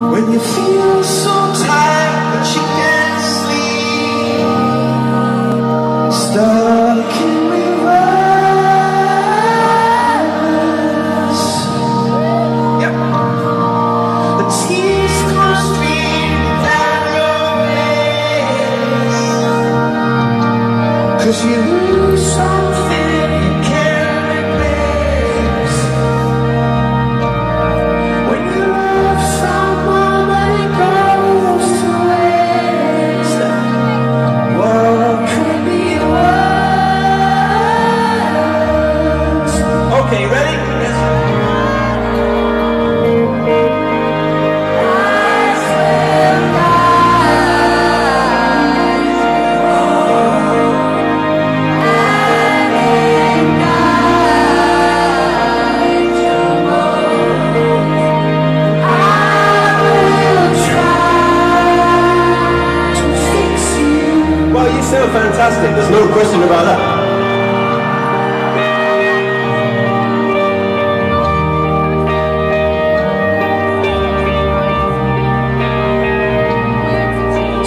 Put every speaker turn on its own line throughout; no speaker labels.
When you feel so tired but you can't sleep, stuck in reverse. Yep. The tears come streaming down your face. Cause you lose something You fantastic. There's no question about that.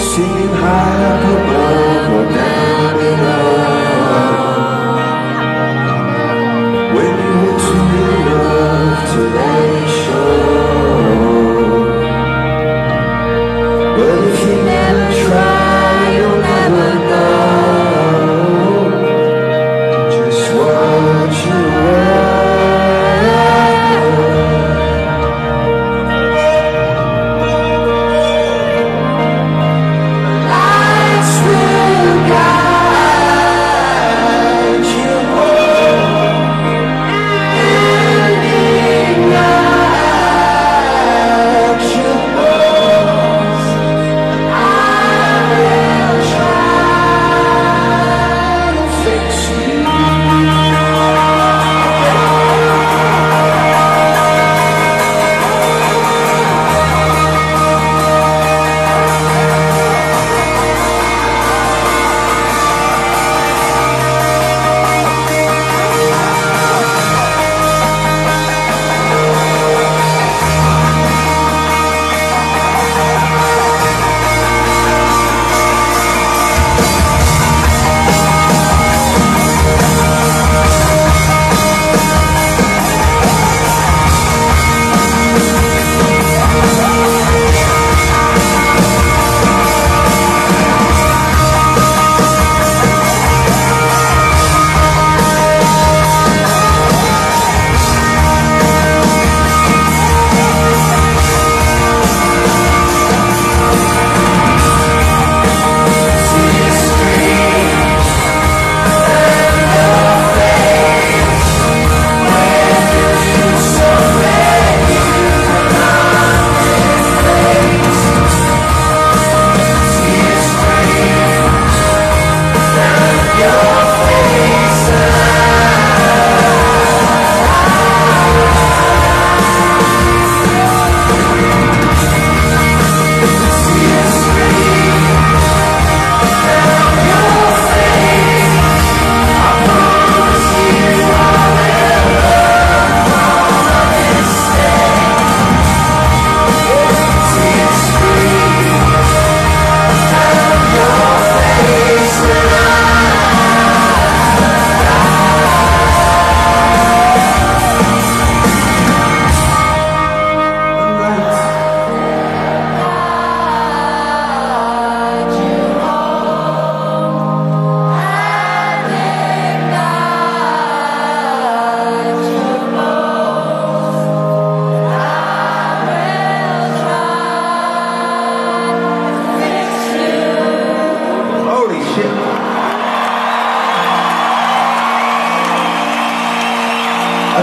Singing high up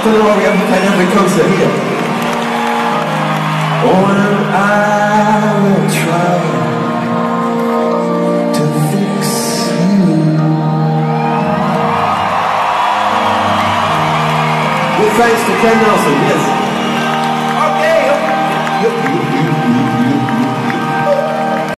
Don't know why we haven't had every concert here. Or I will try to fix you. With thanks to Ken Nelson, yes.